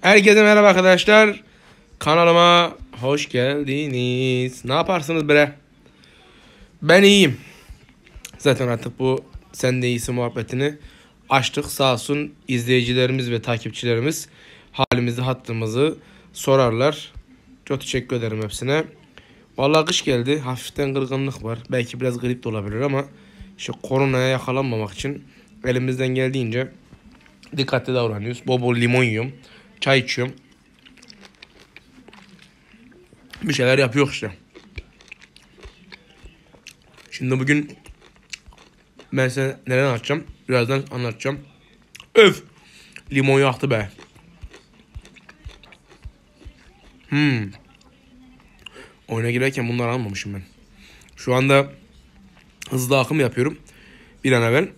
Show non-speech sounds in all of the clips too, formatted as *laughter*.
Herkese merhaba arkadaşlar. Kanalıma hoş geldiniz. Ne yaparsınız bre? Ben iyiyim. Zaten artık bu sen de iyisin muhabbetini açtık. Sağ olsun izleyicilerimiz ve takipçilerimiz halimizi hattımızı sorarlar. Çok teşekkür ederim hepsine. Vallahi kış geldi. Hafiften kırgınlık var. Belki biraz grip de olabilir ama işte koronaya yakalanmamak için elimizden geldiğince dikkatli davranıyoruz. Bol bol limon yiyorum. Çay içiyorum. Bir şeyler yapıyor işte. Şimdi bugün ben size neler anlatacağım. Birazdan anlatacağım. Öf! Limon yaktı be. Hmm. Oyuna girerken bunları almamışım ben. Şu anda hızlı akım yapıyorum. Bir an evvel.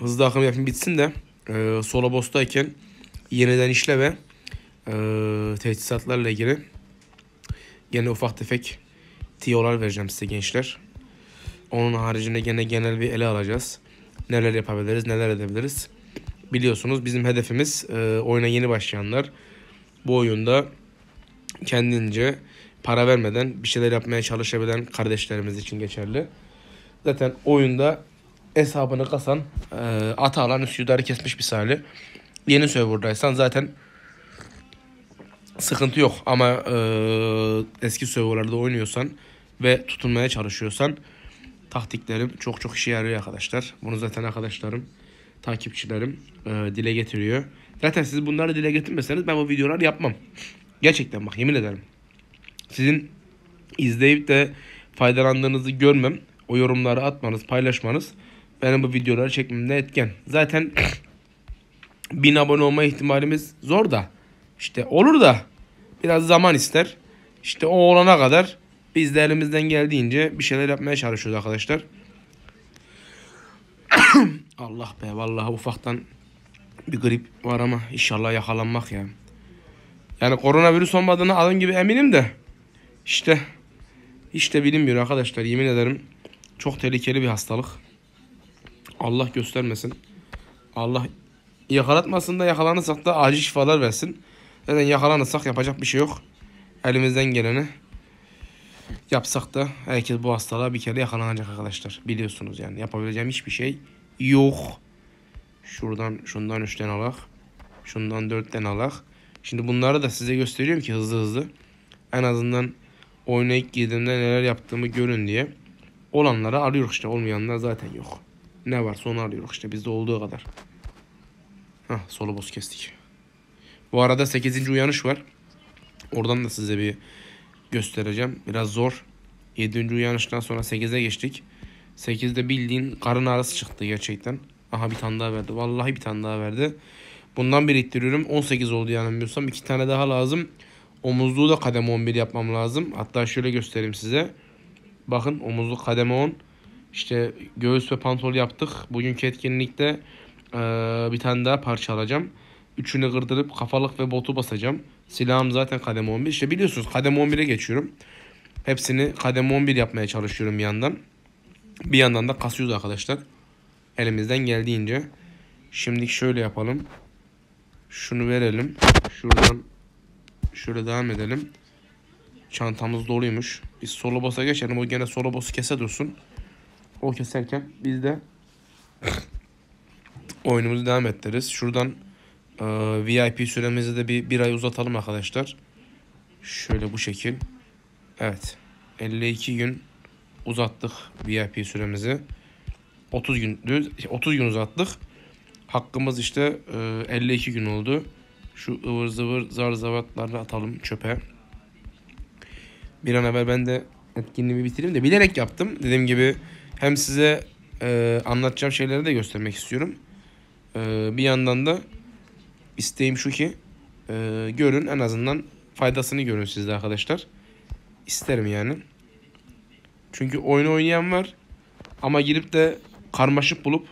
Hızlı akım yapayım bitsin de e, solo boss'tayken yeniden işle ve e, teçhizatlarla ilgili gene ufak tefek tiyolar vereceğim size gençler. Onun haricinde gene genel bir ele alacağız. Neler yapabiliriz, neler edebiliriz. Biliyorsunuz bizim hedefimiz e, oyuna yeni başlayanlar. Bu oyunda kendince para vermeden bir şeyler yapmaya çalışabilen kardeşlerimiz için geçerli. Zaten oyunda hesabını kasan e, ata alan üstüdarı kesmiş bir sali. Yeni serverdaysan zaten sıkıntı yok ama e, eski serverlarda oynuyorsan ve tutunmaya çalışıyorsan taktiklerim çok çok işe yarıyor arkadaşlar. Bunu zaten arkadaşlarım, takipçilerim e, dile getiriyor. Zaten siz bunları dile getirmeseniz ben bu videoları yapmam. Gerçekten bak yemin ederim. Sizin izleyip de faydalandığınızı görmem, o yorumları atmanız, paylaşmanız benim bu videoları çekmemde etken. Zaten bin abone olma ihtimalimiz zor da. İşte olur da biraz zaman ister. İşte o olana kadar biz de elimizden geldiğince bir şeyler yapmaya çalışıyoruz arkadaşlar. *coughs* Allah be vallahi ufaktan bir grip var ama inşallah yakalanmak ya. Yani koronavirüs olmadığını adım gibi eminim de işte işte bilinmiyor arkadaşlar yemin ederim. Çok tehlikeli bir hastalık. Allah göstermesin. Allah yakalatmasın da yakalanırsak da acil şifalar versin. Zaten yakalanırsak yapacak bir şey yok. Elimizden geleni yapsak da herkes bu hastalığa bir kere yakalanacak arkadaşlar. Biliyorsunuz yani yapabileceğim hiçbir şey yok. Şuradan şundan 3 tane alak. Şundan 4 tane alak. Şimdi bunları da size gösteriyorum ki hızlı hızlı. En azından oyuna ilk girdiğimde neler yaptığımı görün diye. Olanları arıyoruz işte olmayanlar zaten yok. Ne varsa onu arıyoruz işte bizde olduğu kadar. Hah solo boss kestik. Bu arada 8. uyanış var. Oradan da size bir göstereceğim. Biraz zor. 7. uyanıştan sonra 8'e geçtik. 8'de bildiğin karın ağrısı çıktı gerçekten. Aha bir tane daha verdi. Vallahi bir tane daha verdi. Bundan biriktiriyorum. 18 oldu yanılmıyorsam. 2 tane daha lazım. Omuzluğu da kademe 11 yapmam lazım. Hatta şöyle göstereyim size. Bakın omuzluk kademe 10. İşte göğüs ve pantol yaptık. Bugünkü etkinlikte ee, bir tane daha parça alacağım. Üçünü kırdırıp kafalık ve botu basacağım. Silahım zaten kademe 11. İşte biliyorsunuz kademe 11'e geçiyorum. Hepsini kademe 11 yapmaya çalışıyorum bir yandan. Bir yandan da kasıyoruz arkadaşlar. Elimizden geldiğince. Şimdi şöyle yapalım. Şunu verelim. Şuradan şöyle devam edelim. Çantamız doluymuş. Biz solo boss'a geçelim. O gene solo boss'u kese dursun. O keserken biz de oyunumuzu devam ettiririz. Şuradan e, VIP süremizi de bir, bir ay uzatalım arkadaşlar. Şöyle bu şekil. Evet. 52 gün uzattık VIP süremizi. 30 gün 30 gün uzattık. Hakkımız işte e, 52 gün oldu. Şu ıvır zıvır zar zavatları atalım çöpe. Bir an evvel ben de etkinliğimi bitireyim de bilerek yaptım. Dediğim gibi hem size e, anlatacağım şeyleri de göstermek istiyorum. E, bir yandan da isteğim şu ki e, görün en azından faydasını görün sizde arkadaşlar. İsterim yani. Çünkü oyunu oynayan var ama girip de karmaşık bulup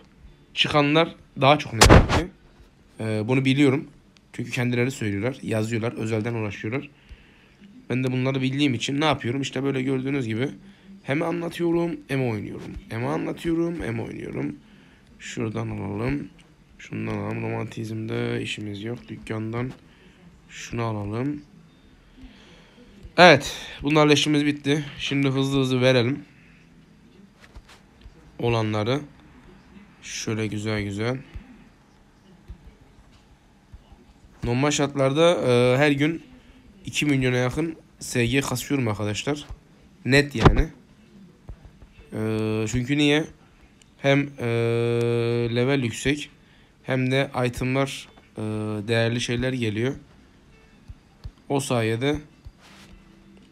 çıkanlar daha çok ne ki. E, bunu biliyorum. Çünkü kendileri söylüyorlar, yazıyorlar, özelden uğraşıyorlar. Ben de bunları bildiğim için ne yapıyorum? İşte böyle gördüğünüz gibi hem anlatıyorum hem oynuyorum. Hem anlatıyorum hem oynuyorum. Şuradan alalım. Şundan alalım. Romantizmde işimiz yok. Dükkandan Şunu alalım. Evet. Bunlarla işimiz bitti. Şimdi hızlı hızlı verelim. Olanları. Şöyle güzel güzel. Normal şartlarda e, her gün 2 milyona yakın SG kasıyorum arkadaşlar. Net yani. E, çünkü niye? Hem e, level yüksek hem de itemlar e, değerli şeyler geliyor. O sayede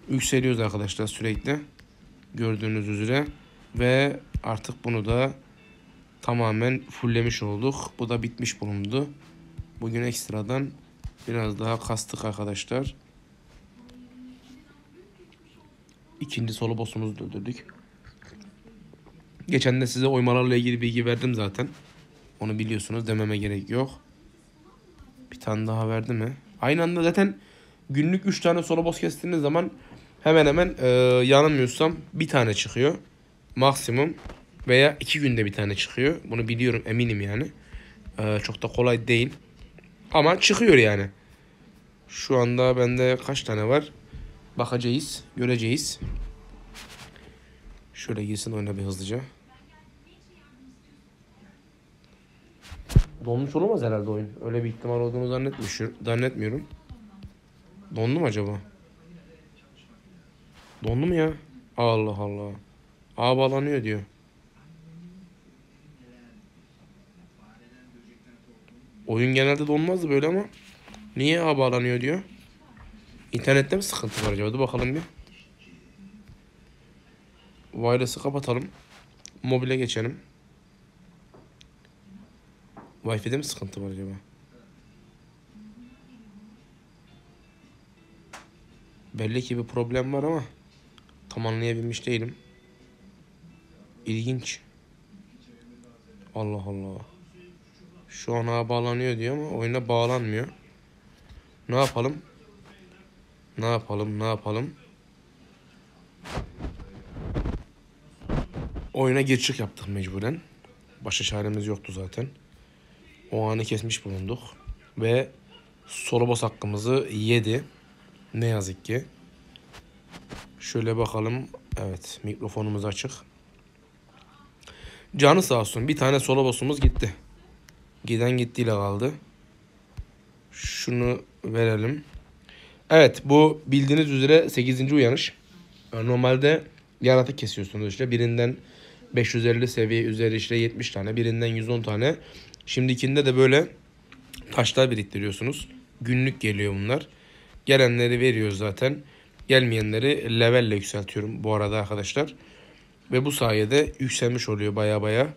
yükseliyoruz arkadaşlar sürekli. Gördüğünüz üzere. Ve artık bunu da tamamen fulllemiş olduk. Bu da bitmiş bulundu. Bugün ekstradan biraz daha kastık arkadaşlar. İkinci solo boss'umuzu da. Geçen de size oymalarla ilgili bilgi verdim zaten. Onu biliyorsunuz dememe gerek yok. Bir tane daha verdi mi? Aynı anda zaten günlük 3 tane solo boss kestiğiniz zaman hemen hemen e, yanılmıyorsam bir tane çıkıyor. Maksimum veya 2 günde bir tane çıkıyor. Bunu biliyorum eminim yani. E, çok da kolay değil. Ama çıkıyor yani. Şu anda bende kaç tane var? Bakacağız. Göreceğiz. Şöyle girsin oyna bir hızlıca. Donmuş olamaz herhalde oyun. Öyle bir ihtimal olduğunu zannetmiyorum. zannetmiyorum. Dondu mu acaba? Dondu mu ya? Allah Allah. A bağlanıyor diyor. Oyun genelde donmazdı böyle ama niye A bağlanıyor diyor. İnternette mi sıkıntı var acaba? Dur bakalım bir. Wireless'ı kapatalım. Mobile geçelim. Wi-Fi'de mi sıkıntı var acaba? Belli ki bir problem var ama tam anlayabilmiş değilim. İlginç. Allah Allah. Şu an bağlanıyor diyor ama oyuna bağlanmıyor. Ne yapalım? Ne yapalım? Ne yapalım? Oyuna gir çık yaptık mecburen. Başka çaremiz yoktu zaten. O anı kesmiş bulunduk. Ve solo boss hakkımızı yedi. Ne yazık ki. Şöyle bakalım. Evet mikrofonumuz açık. Canı sağ olsun. Bir tane solo boss'umuz gitti. Giden gittiyle kaldı. Şunu verelim. Evet bu bildiğiniz üzere 8. uyanış. Normalde yaratık kesiyorsunuz işte. Birinden 550 seviye üzeri işte 70 tane. Birinden 110 tane. Şimdikinde de böyle taşlar biriktiriyorsunuz. Günlük geliyor bunlar. Gelenleri veriyoruz zaten. Gelmeyenleri levelle yükseltiyorum bu arada arkadaşlar. Ve bu sayede yükselmiş oluyor baya baya.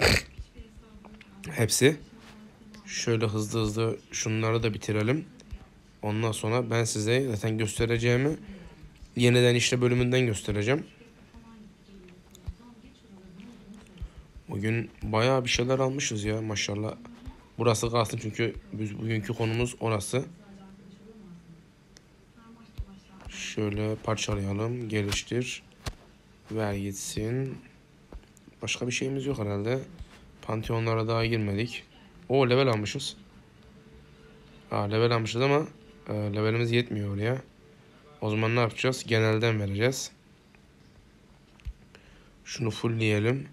Hepsi. Şöyle hızlı hızlı şunları da bitirelim. Ondan sonra ben size zaten göstereceğimi yeniden işte bölümünden göstereceğim. Bugün bayağı bir şeyler almışız ya maşallah. Burası kalsın çünkü biz bugünkü konumuz orası. Şöyle parçalayalım. Geliştir. Ver gitsin. Başka bir şeyimiz yok herhalde. Pantheonlara daha girmedik. O level almışız. Aa, level almışız ama e, levelimiz yetmiyor oraya. O zaman ne yapacağız? Genelden vereceğiz. Şunu fullleyelim.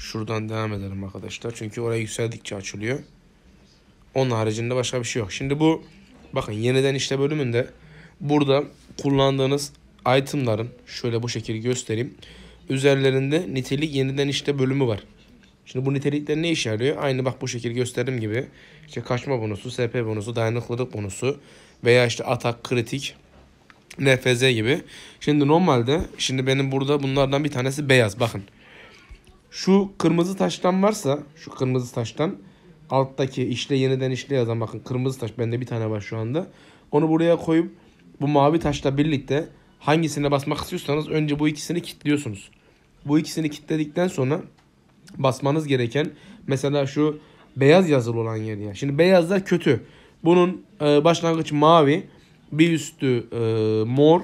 Şuradan devam edelim arkadaşlar. Çünkü oraya yükseldikçe açılıyor. Onun haricinde başka bir şey yok. Şimdi bu bakın yeniden işte bölümünde burada kullandığınız itemların şöyle bu şekilde göstereyim. Üzerlerinde nitelik yeniden işte bölümü var. Şimdi bu nitelikler ne işe yarıyor? Aynı bak bu şekilde gösterdiğim gibi. İşte kaçma bonusu, SP bonusu, dayanıklılık bonusu veya işte atak, kritik, NFZ gibi. Şimdi normalde şimdi benim burada bunlardan bir tanesi beyaz bakın. Şu kırmızı taştan varsa şu kırmızı taştan alttaki işle yeniden işle yazan bakın kırmızı taş bende bir tane var şu anda. Onu buraya koyup bu mavi taşla birlikte hangisine basmak istiyorsanız önce bu ikisini kilitliyorsunuz. Bu ikisini kilitledikten sonra basmanız gereken mesela şu beyaz yazılı olan yer ya. Şimdi beyazlar kötü. Bunun e, başlangıç mavi, bir üstü e, mor,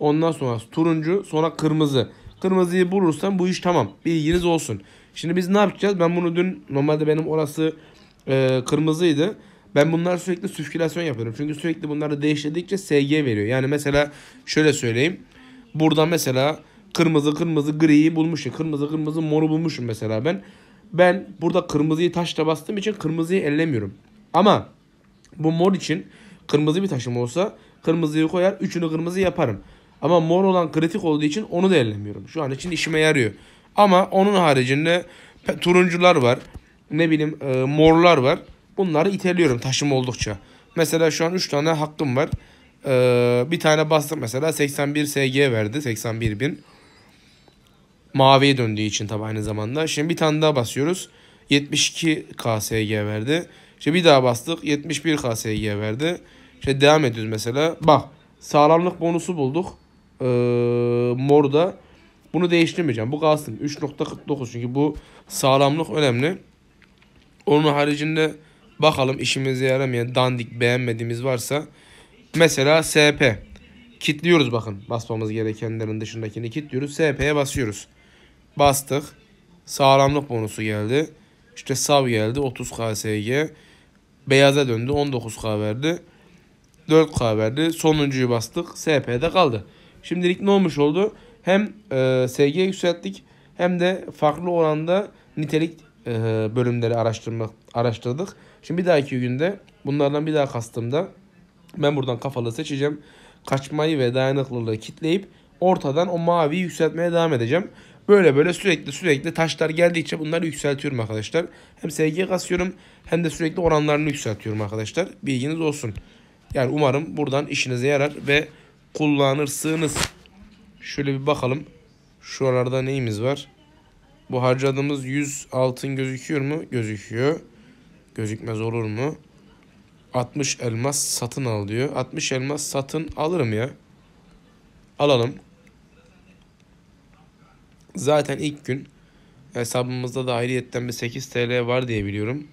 ondan sonra turuncu, sonra kırmızı. Kırmızıyı bulursam bu iş tamam. Bilginiz olsun. Şimdi biz ne yapacağız? Ben bunu dün normalde benim orası e, kırmızıydı. Ben bunlar sürekli sirkülasyon yapıyorum. Çünkü sürekli bunları değiştirdikçe SG veriyor. Yani mesela şöyle söyleyeyim. Burada mesela kırmızı kırmızı griyi bulmuşum. Kırmızı kırmızı moru bulmuşum mesela ben. Ben burada kırmızıyı taşla bastığım için kırmızıyı ellemiyorum. Ama bu mor için kırmızı bir taşım olsa kırmızıyı koyar üçünü kırmızı yaparım. Ama mor olan kritik olduğu için onu da ellemiyorum. Şu an için işime yarıyor. Ama onun haricinde turuncular var. Ne bileyim e, morlar var. Bunları iteliyorum taşım oldukça. Mesela şu an 3 tane hakkım var. Ee, bir tane bastım mesela 81 SG verdi. 81 bin. Maviye döndüğü için tabi aynı zamanda. Şimdi bir tane daha basıyoruz. 72 KSG verdi. İşte bir daha bastık. 71 KSG verdi. İşte devam ediyoruz mesela. Bak sağlamlık bonusu bulduk. Ee, morda. Bunu değiştirmeyeceğim. Bu kalsın. 3.49 çünkü bu sağlamlık önemli. Onun haricinde bakalım işimize yaramayan dandik beğenmediğimiz varsa mesela SP kitliyoruz bakın basmamız gerekenlerin dışındakini kitliyoruz. SP'ye basıyoruz. Bastık. Sağlamlık bonusu geldi. İşte sav geldi 30 KSG. Beyaza döndü 19K verdi. 4K verdi. Sonuncuyu bastık. SP'de kaldı. Şimdilik ne olmuş oldu? Hem e, SG yükselttik hem de farklı oranda nitelik e, bölümleri araştırmak araştırdık. Şimdi bir dahaki günde bunlardan bir daha kastımda ben buradan kafalı seçeceğim. Kaçmayı ve dayanıklılığı kitleyip ortadan o maviyi yükseltmeye devam edeceğim. Böyle böyle sürekli sürekli taşlar geldikçe bunları yükseltiyorum arkadaşlar. Hem SG kasıyorum hem de sürekli oranlarını yükseltiyorum arkadaşlar. Bilginiz olsun. Yani umarım buradan işinize yarar ve kullanırsınız. Şöyle bir bakalım. Şuralarda neyimiz var? Bu harcadığımız 100 altın gözüküyor mu? Gözüküyor. Gözükmez olur mu? 60 elmas satın al diyor. 60 elmas satın alırım ya. Alalım. Zaten ilk gün hesabımızda da ayrıyetten bir 8 TL var diye biliyorum.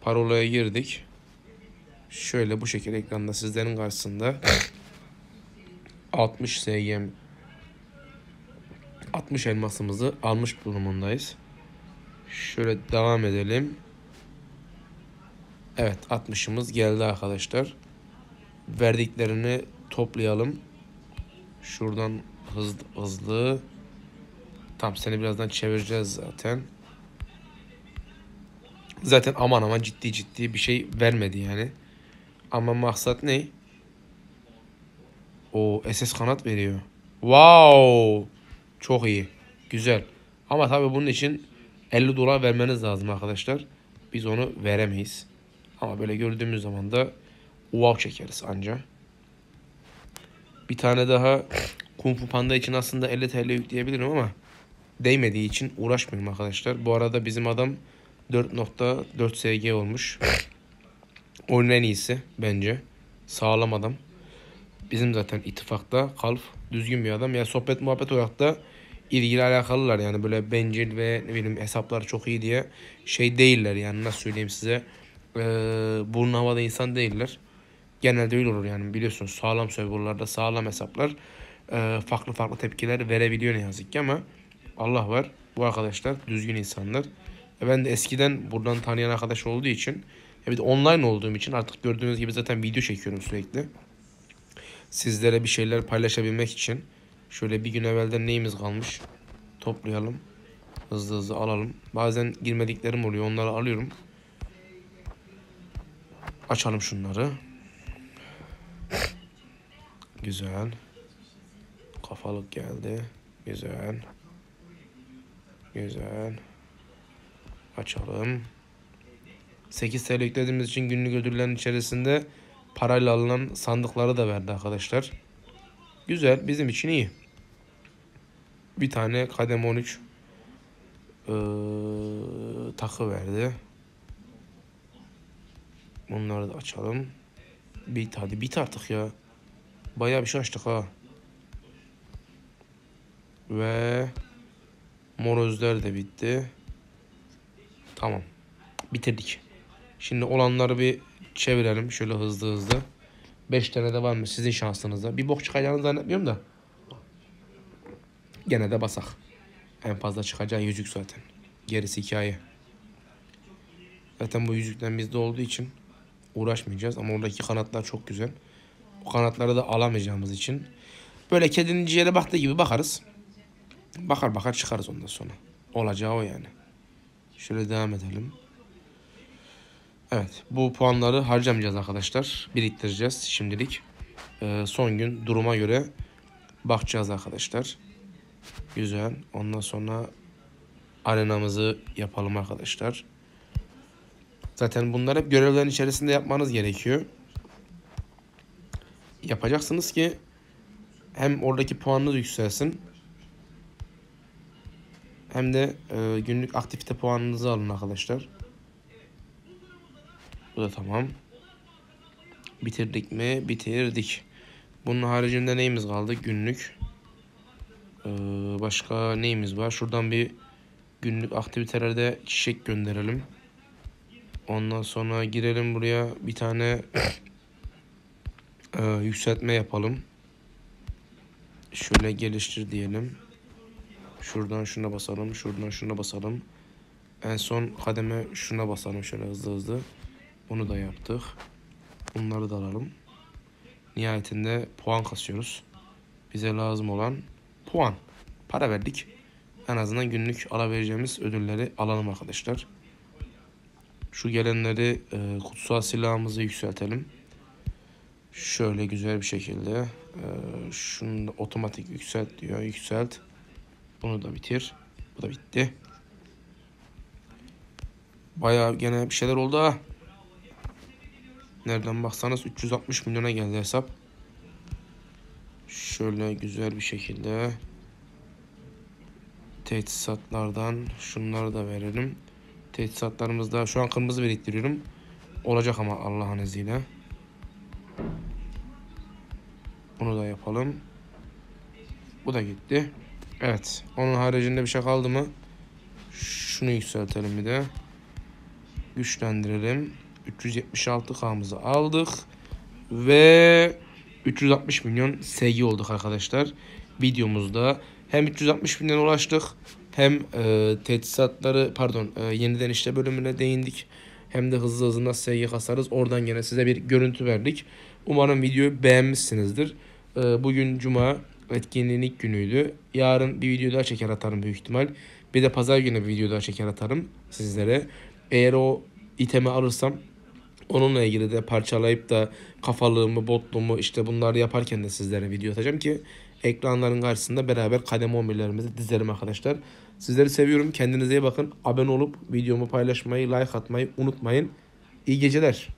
Parolaya girdik. Şöyle bu şekilde ekranda sizlerin karşısında 60 SGM 60 elmasımızı almış bulunumundayız. Şöyle devam edelim. Evet 60'ımız geldi arkadaşlar. Verdiklerini toplayalım. Şuradan hızlı hızlı. Tam seni birazdan çevireceğiz zaten. Zaten aman aman ciddi ciddi bir şey vermedi yani. Ama maksat ne? O SS kanat veriyor. Wow. Çok iyi. Güzel. Ama tabii bunun için 50 dolar vermeniz lazım arkadaşlar. Biz onu veremeyiz. Ama böyle gördüğümüz zaman da wow çekeriz anca. Bir tane daha Kung Fu Panda için aslında 50 TL yükleyebilirim ama değmediği için uğraşmıyorum arkadaşlar. Bu arada bizim adam 4.4 SG olmuş. Oyunun en iyisi bence. Sağlam adam. Bizim zaten ittifakta Kalf düzgün bir adam. Ya yani sohbet muhabbet olarak da ilgili alakalılar yani böyle bencil ve ne bileyim hesaplar çok iyi diye şey değiller yani nasıl söyleyeyim size ee, burun havada insan değiller. Genelde öyle olur yani biliyorsunuz sağlam serverlarda sağlam hesaplar e, farklı farklı tepkiler verebiliyor ne yazık ki ama Allah var bu arkadaşlar düzgün insanlar. E ben de eskiden buradan tanıyan arkadaş olduğu için e bir de online olduğum için artık gördüğünüz gibi zaten video çekiyorum sürekli. Sizlere bir şeyler paylaşabilmek için şöyle bir gün evvelden neyimiz kalmış toplayalım. Hızlı hızlı alalım. Bazen girmediklerim oluyor onları alıyorum. Açalım şunları. Güzel. Kafalık geldi. Güzel. Güzel. Açalım. 8 TL yüklediğimiz için günlük ödüllerin içerisinde parayla alınan sandıkları da verdi arkadaşlar. Güzel. Bizim için iyi. Bir tane kadem 13 ee, takı verdi. Bunları da açalım. Bit hadi bit artık ya. Bayağı bir şey açtık ha. Ve morozlar da bitti. Tamam. Bitirdik. Şimdi olanları bir çevirelim şöyle hızlı hızlı. 5 tane de var mı sizin şansınızda. Bir bok çıkacağını zannetmiyorum da. Gene de basak. En fazla çıkacağı yüzük zaten. Gerisi hikaye. Zaten bu yüzükten bizde olduğu için uğraşmayacağız. Ama oradaki kanatlar çok güzel. Bu kanatları da alamayacağımız için. Böyle kedinin ciğere baktığı gibi bakarız. Bakar bakar çıkarız ondan sonra. Olacağı o yani. Şöyle devam edelim. Evet bu puanları harcamayacağız arkadaşlar. Biriktireceğiz şimdilik. Ee, son gün duruma göre bakacağız arkadaşlar. Güzel. Ondan sonra arenamızı yapalım arkadaşlar. Zaten bunlar hep görevlerin içerisinde yapmanız gerekiyor. Yapacaksınız ki hem oradaki puanınız yükselsin hem de e, günlük aktivite puanınızı alın arkadaşlar. Bu da tamam. Bitirdik mi? Bitirdik. Bunun haricinde neyimiz kaldı? Günlük. Ee, başka neyimiz var? Şuradan bir günlük aktivitelerde çiçek gönderelim. Ondan sonra girelim buraya bir tane *clears throat* e, yükseltme yapalım. Şöyle geliştir diyelim. Şuradan şuna basalım. Şuradan şuna basalım. En son kademe şuna basalım şöyle hızlı hızlı. Bunu da yaptık. Bunları da alalım. Nihayetinde puan kasıyoruz. Bize lazım olan puan. Para verdik. En azından günlük alabileceğimiz ödülleri alalım arkadaşlar. Şu gelenleri e, kutsal silahımızı yükseltelim. Şöyle güzel bir şekilde. E, şunu da otomatik yükselt diyor. Yükselt. Bunu da bitir. Bu da bitti. Bayağı gene bir şeyler oldu ha. Nereden baksanız 360 milyona geldi hesap. Şöyle güzel bir şekilde tesisatlardan şunları da verelim. Tesisatlarımızda şu an kırmızı biriktiriyorum. Olacak ama Allah'ın izniyle. Bunu da yapalım. Bu da gitti. Evet. Onun haricinde bir şey kaldı mı? Şunu yükseltelim bir de. Güçlendirelim. 376K'mızı aldık. Ve 360 milyon SG olduk arkadaşlar. Videomuzda hem 360 milyon ulaştık hem e, tesisatları pardon e, yeniden işte bölümüne değindik. Hem de hızlı hızlı nasıl SG kasarız. Oradan gene size bir görüntü verdik. Umarım videoyu beğenmişsinizdir. E, bugün Cuma etkinliğin ilk günüydü. Yarın bir video daha çeker atarım büyük ihtimal. Bir de pazar günü bir video daha çeker atarım sizlere. Eğer o itemi alırsam onunla ilgili de parçalayıp da kafalığımı, botluğumu işte bunları yaparken de sizlere video atacağım ki ekranların karşısında beraber kademe 11'lerimizi dizelim arkadaşlar. Sizleri seviyorum. Kendinize iyi bakın. Abone olup videomu paylaşmayı, like atmayı unutmayın. İyi geceler.